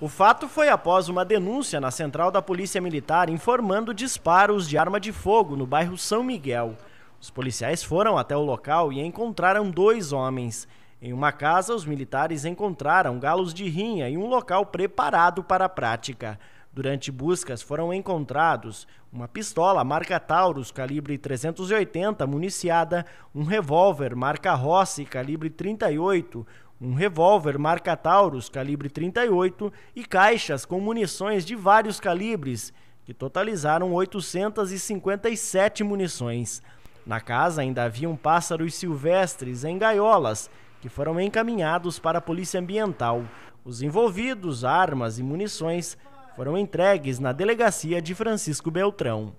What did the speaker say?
O fato foi após uma denúncia na central da Polícia Militar informando disparos de arma de fogo no bairro São Miguel. Os policiais foram até o local e encontraram dois homens. Em uma casa, os militares encontraram galos de rinha e um local preparado para a prática. Durante buscas foram encontrados uma pistola marca Taurus calibre 380 municiada, um revólver marca Rossi calibre 38, um revólver marca Taurus calibre 38 e caixas com munições de vários calibres, que totalizaram 857 munições. Na casa ainda haviam pássaros silvestres em gaiolas, que foram encaminhados para a Polícia Ambiental. Os envolvidos, armas e munições foram entregues na delegacia de Francisco Beltrão.